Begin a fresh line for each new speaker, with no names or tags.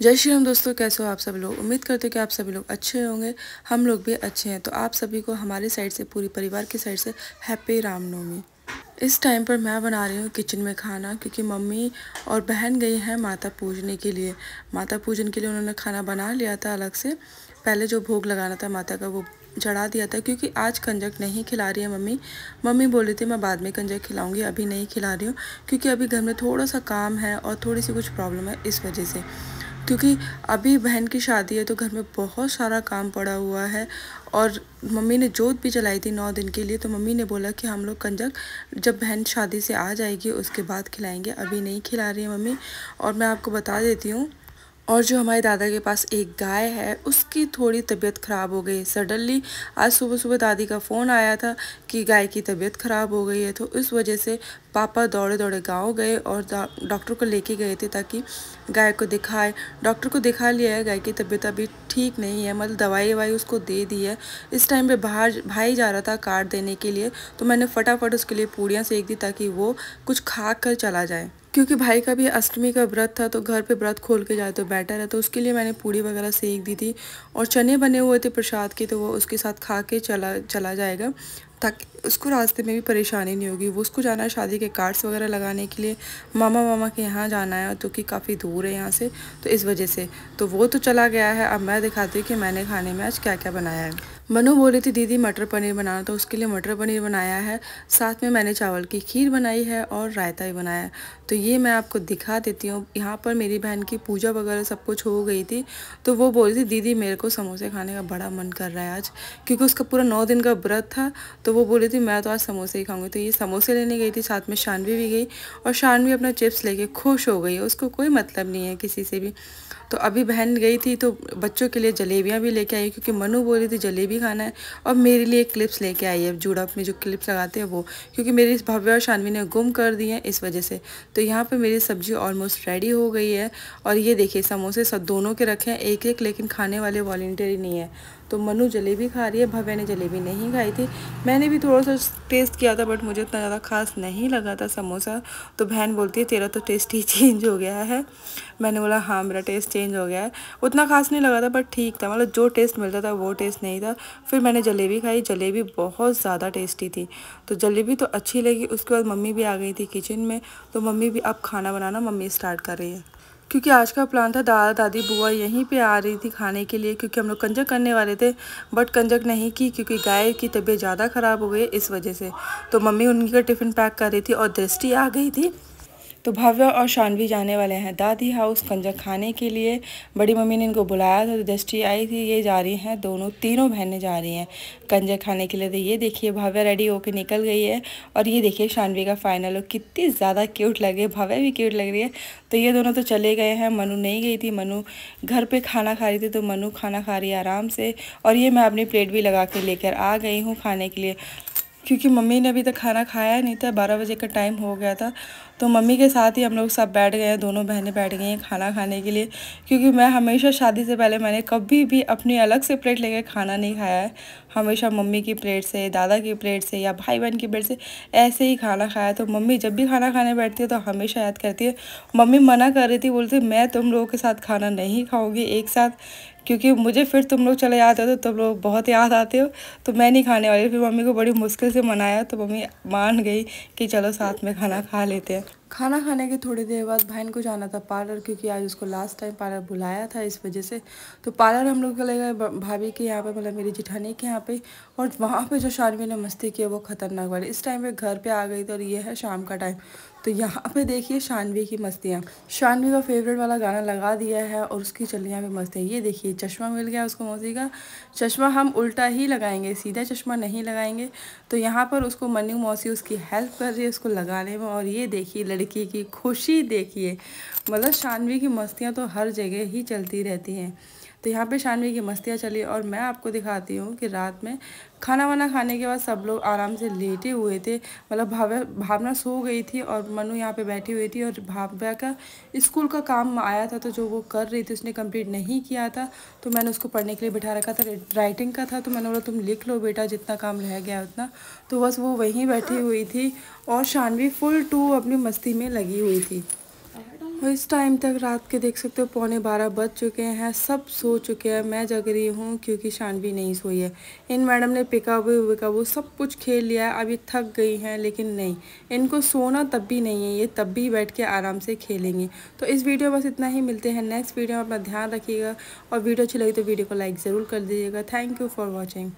जय श्री राम दोस्तों, कैसे हो आप सब लोग? उम्मीद करते हैं कि आप सभी लोग अच्छे होंगे। हम लोग भी अच्छे हैं। तो आप सभी को हमारे साइड से, पूरी परिवार की साइड से हैप्पी रामनवमी। इस टाइम पर मैं बना रही हूँ किचन में खाना, क्योंकि मम्मी और बहन गई हैं माता पूजने के लिए। माता पूजन के लिए उन्होंने खाना बना लिया था अलग से। पहले जो भोग लगाना था माता का, वो चढ़ा दिया था, क्योंकि आज कंजक नहीं खिला रही है मम्मी। मम्मी बोली थी, मैं बाद में कंजक खिलाऊँगी, अभी नहीं खिला रही हूँ, क्योंकि अभी घर में थोड़ा सा काम है और थोड़ी सी कुछ प्रॉब्लम है इस वजह से। क्योंकि अभी बहन की शादी है तो घर में बहुत सारा काम पड़ा हुआ है और मम्मी ने जोत भी जलाई थी नौ दिन के लिए तो मम्मी ने बोला कि हम लोग कंजक जब बहन शादी से आ जाएगी, उसके बाद खिलाएँगे। अभी नहीं खिला रही है मम्मी और मैं आपको बता देती हूँ और जो हमारे दादा के पास एक गाय है, उसकी थोड़ी तबीयत ख़राब हो गई। सडनली आज सुबह सुबह दादी का फ़ोन आया था कि गाय की तबीयत ख़राब हो गई है तो इस वजह से पापा दौड़े दौड़े गाँव गए और डॉक्टर को लेके गए थे ताकि गाय को दिखाए। डॉक्टर को दिखा लिया है, गाय की तबीयत अभी ठीक नहीं है मतलब दवाई ववाई उसको दे दी है। इस टाइम पे बाहर, भाई जा रहा था कार्ड देने के लिए तो मैंने फटाफट उसके लिए पूड़ियाँ सेक दी ताकि वो कुछ खा कर चला जाए। क्योंकि भाई का भी अष्टमी का व्रत था तो घर पे व्रत खोल के जाए तो बेटर है। तो उसके लिए मैंने पूड़ी वगैरह सेक दी थी और चने बने हुए थे प्रसाद के तो वो उसके साथ खा के चला चला जाएगा। ताकि उसको रास्ते में भी परेशानी नहीं होगी। वो उसको जाना है शादी के कार्ड्स वगैरह लगाने के लिए। मामा मामा के यहाँ जाना है तो कि काफ़ी दूर है यहाँ से तो इस वजह से। तो वो तो चला गया है। अब मैं दिखाती हूँ कि मैंने खाने में आज क्या क्या बनाया है। मनु बोल रही थी, दीदी, मटर पनीर बनाना। तो उसके लिए मटर पनीर बनाया है। साथ में मैंने चावल की खीर बनाई है और रायता भी बनाया है। तो ये मैं आपको दिखा देती हूँ। यहाँ पर मेरी बहन की पूजा वगैरह सब कुछ हो गई थी। तो वो बोल रही थी, दीदी, मेरे को समोसे खाने का बड़ा मन कर रहा है आज। क्योंकि उसका पूरा नौ दिन का व्रत था। तो वो बोल रही थी, मैं तो आज समोसे ही खाऊँगी। तो ये समोसे लेने गई थी, साथ में शानवी भी गई और शानवी अपना चिप्स लेके खुश हो गई उसको कोई मतलब नहीं है किसी से भी। तो अभी बहन गई थी तो बच्चों के लिए जलेबियाँ भी लेके आई क्योंकि मनु बोल रही थी, जलेबी खाना है। और मेरे लिए क्लिप्स लेके आई है जूड़ा में जो क्लिप्स लगाते हैं वो। क्योंकि मेरी भव्य और शानवी ने गुम कर दी है इस वजह से। तो यहाँ पर मेरी सब्ज़ी ऑलमोस्ट रेडी हो गई है। और ये देखिए, समोसे सब दोनों के रखे हैं एक एक लेकिन खाने वाले वॉल्टियर ही नहीं है। तो मनु जलेबी खा रही है, भव्य ने जलेबी नहीं खाई थी। मैंने भी थोड़ा सा टेस्ट किया था बट मुझे इतना ज़्यादा खास नहीं लगा था समोसा। तो बहन बोलती है, तेरा तो टेस्ट ही चेंज हो गया है। मैंने बोला हाँ मेरा टेस्ट चेंज हो गया है। उतना खास नहीं लगा था बट ठीक था। मतलब जो टेस्ट मिलता था, वो टेस्ट नहीं था। फिर मैंने जलेबी खाई। जलेबी बहुत ज़्यादा टेस्टी थी। तो जलेबी तो अच्छी लगी। उसके बाद मम्मी भी आ गई थी किचन में। तो मम्मी भी, अब खाना बनाना मम्मी स्टार्ट कर रही है। क्योंकि आज का प्लान था, दादा, दादी, बुआ यहीं पे आ रही थी खाने के लिए क्योंकि हम लोग कंजक करने वाले थे बट कंजक नहीं की क्योंकि गाय की तबीयत ज़्यादा ख़राब हो गई इस वजह से। तो मम्मी उनकी का टिफ़िन पैक कर रही थी और दृष्टि आ गई थी। तो भव्य और शानवी जाने वाले हैं दादी हाउस कंजक खाने के लिए। बड़ी मम्मी ने इनको बुलाया था तो दृष्टि आई थी, ये जा रही हैं दोनों, तीनों बहनें जा रही हैं कंजक खाने के लिए। तो ये देखिए, भव्य रेडी होकर निकल गई है और ये देखिए शानवी का फाइनल हो कितनी ज़्यादा क्यूट लगे भव्य भी क्यूट लग रही है। तो ये दोनों तो चले गए हैं, मनु नहीं गई थी, मनु घर पर खाना खा रही थी तो मनु खाना खा रही है आराम से। और ये मैं अपनी प्लेट भी लगा के लेकर आ गई हूँ खाने के लिए। क्योंकि मम्मी ने अभी तक खाना खाया नहीं था, बारह बजे का टाइम हो गया था। तो मम्मी के साथ ही हम लोग सब बैठ गए हैं दोनों बहनें बैठ गई हैं खाना खाने के लिए। क्योंकि मैं हमेशा शादी से पहले मैंने कभी भी अपनी अलग से प्लेट लेकर खाना नहीं खाया है। हमेशा मम्मी की प्लेट से, दादा की प्लेट से या भाई बहन की प्लेट से ऐसे ही खाना खाया। तो मम्मी जब भी खाना खाने बैठती है तो हमेशा याद करती है। मम्मी मना कर रही थी, बोलती, मैं तुम लोगों के साथ खाना नहीं खाऊँगी, एक साथ क्योंकि मुझे फिर तुम लोग चले जाते हो तो तुम लोग बहुत याद आते हो। तो मैं नहीं खाने वाली फिर मम्मी को बड़ी मुश्किल से मनाया तो मम्मी मान गई कि चलो साथ में खाना खा लेते हैं। खाना खाने के थोड़ी देर बाद बहन को जाना था पार्लर क्योंकि आज उसको लास्ट टाइम पार्लर बुलाया था इस वजह से। तो पार्लर हम लोग चले गए भाभी के यहाँ पे मतलब मेरी जिठानी के यहाँ पे, और वहाँ पे जो शानवी ने मस्ती की है वो ख़तरनाक वाली। इस टाइम पे घर पे आ गई थी और ये है शाम का टाइम तो यहाँ पे देखिए शानवी की मस्तियाँ। शानवी का फेवरेट वाला गाना लगा दिया है और उसकी चलियाँ भी मस्त हैं। ये देखिए, चश्मा मिल गया उसको मौसी का। चश्मा हम उल्टा ही लगाएँगे, सीधा चश्मा नहीं लगाएँगे। तो यहाँ पर उसको मनु मौसी उसकी हेल्प कर रही है उसको लगाने में और ये देखिए लड़की की खुशी देखिए। मतलब शानवी की मस्तियाँ तो हर जगह ही चलती रहती हैं। तो यहाँ पे शानवी की मस्तियाँ चली और मैं आपको दिखाती हूँ कि रात में खाना वाना खाने के बाद सब लोग आराम से लेटे हुए थे। मतलब भाव, भावना सो गई थी और मनु यहाँ पे बैठी हुई थी और भाव्या का स्कूल का काम आया था तो जो वो कर रही थी उसने कंप्लीट नहीं किया था। तो मैंने उसको पढ़ने के लिए बैठा रखा था, राइटिंग का था। तो मैंने बोला, तुम लिख लो बेटा, जितना काम रह गया उतना। तो बस वो वहीं बैठी हुई थी और शानवी फुल टू अपनी मस्ती में लगी हुई थी। और इस टाइम तक रात के देख सकते हो, पौने बारह बज चुके हैं, सब सो चुके हैं। मैं जग रही हूँ क्योंकि शानवी नहीं सोई है। इन मैडम ने पिकाबू विकाबू सब कुछ खेल लिया है। अभी थक गई हैं, लेकिन नहीं। इनको सोना तब भी नहीं है, ये तब भी बैठ के आराम से खेलेंगे। तो इस वीडियो बस इतना ही। मिलते हैं नेक्स्ट वीडियो में। अपना ध्यान रखिएगा। और वीडियो अच्छी लगी तो वीडियो को लाइक ज़रूर कर दीजिएगा। Thank you for watching